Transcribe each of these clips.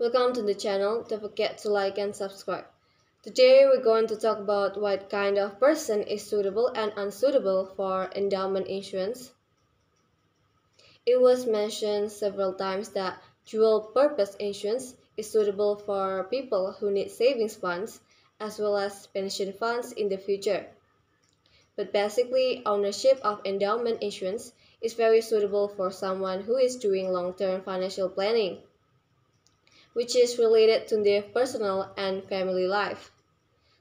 Welcome to the channel. Don't forget to like and subscribe. Today we're going to talk about what kind of person is suitable and unsuitable for endowment insurance. It was mentioned several times that dual purpose insurance is suitable for people who need savings funds as well as pension funds in the future. But basically, ownership of endowment insurance is very suitable for someone who is doing long-term financial planning, which is related to their personal and family life.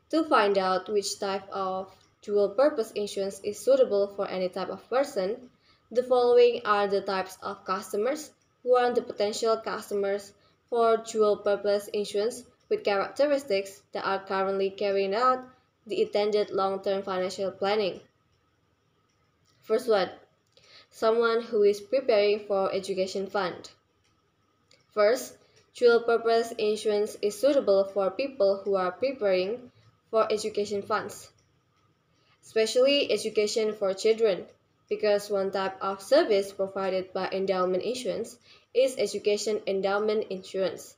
To find out which type of dual-purpose insurance is suitable for any type of person, the following are the types of customers who are the potential customers for dual-purpose insurance with characteristics that are currently carrying out the intended long-term financial planning. First one, someone who is preparing for education fund. First, dual-purpose insurance is suitable for people who are preparing for education funds, especially education for children, because one type of service provided by endowment insurance is education endowment insurance.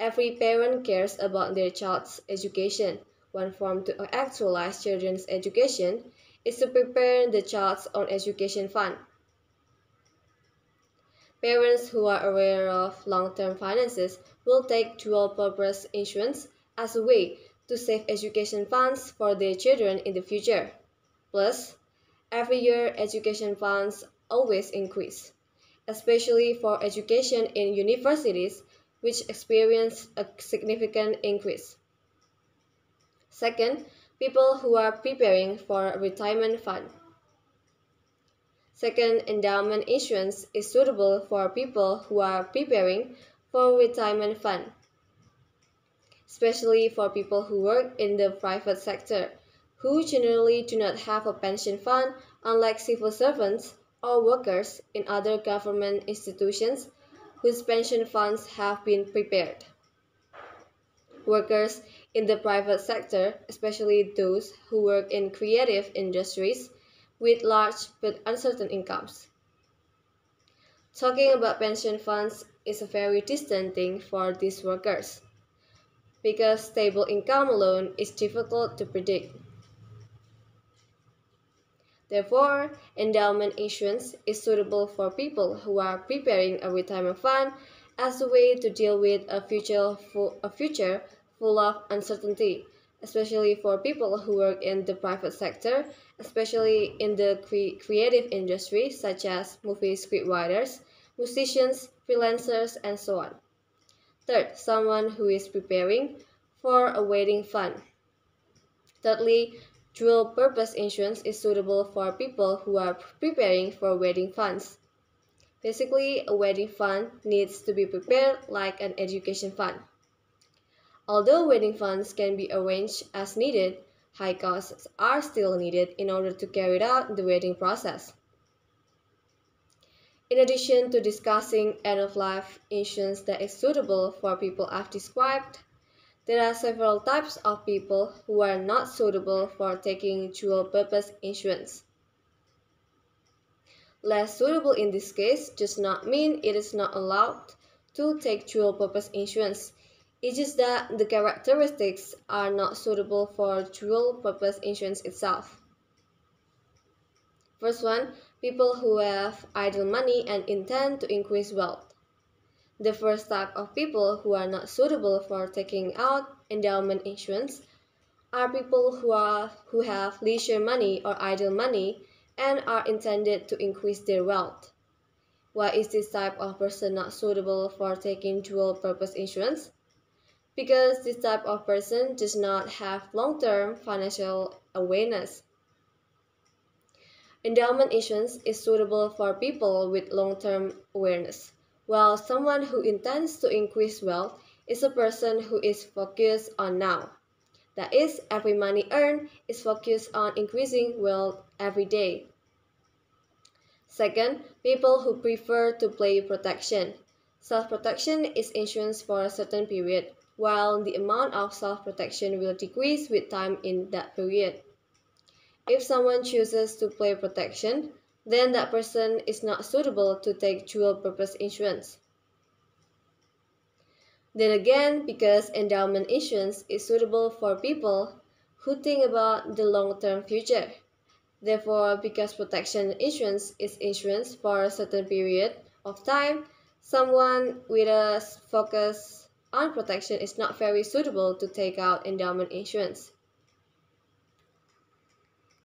Every parent cares about their child's education, one form to actualize children's education is to prepare the child's own education fund. Parents who are aware of long-term finances will take dual-purpose insurance as a way to save education funds for their children in the future. Plus, every year education funds always increase, especially for education in universities which experience a significant increase. Second, people who are preparing for retirement fund. Second, endowment insurance is suitable for people who are preparing for retirement fund, especially for people who work in the private sector, who generally do not have a pension fund unlike civil servants or workers in other government institutions whose pension funds have been prepared. Workers in the private sector, especially those who work in creative industries with large but uncertain incomes. Talking about pension funds is a very distant thing for these workers because stable income alone is difficult to predict. Therefore, endowment insurance is suitable for people who are preparing a retirement fund as a way to deal with a future, full, a future full of uncertainty, especially for people who work in the private sector, especially in the cre creative industry such as movie scriptwriters, musicians, freelancers, and so on. Third, someone who is preparing for a wedding fund. Thirdly, dual purpose insurance is suitable for people who are preparing for wedding funds. Basically, a wedding fund needs to be prepared like an education fund. Although wedding funds can be arranged as needed, high costs are still needed in order to carry out the wedding process. In addition to discussing end-of-life insurance that is suitable for people I've described, there are several types of people who are not suitable for taking dual-purpose insurance. Less suitable in this case does not mean it is not allowed to take dual-purpose insurance it's just that the characteristics are not suitable for dual-purpose insurance itself. First one, people who have idle money and intend to increase wealth. The first type of people who are not suitable for taking out endowment insurance are people who, are, who have leisure money or idle money and are intended to increase their wealth. Why is this type of person not suitable for taking dual-purpose insurance? Because this type of person does not have long-term financial awareness. Endowment insurance is suitable for people with long-term awareness, while someone who intends to increase wealth is a person who is focused on now. That is, every money earned is focused on increasing wealth every day. Second, people who prefer to play protection. Self-protection is insurance for a certain period, while the amount of self-protection will decrease with time in that period. If someone chooses to play protection, then that person is not suitable to take dual-purpose insurance. Then again, because endowment insurance is suitable for people who think about the long-term future. Therefore, because protection insurance is insurance for a certain period of time, someone with a focus on protection is not very suitable to take out endowment insurance.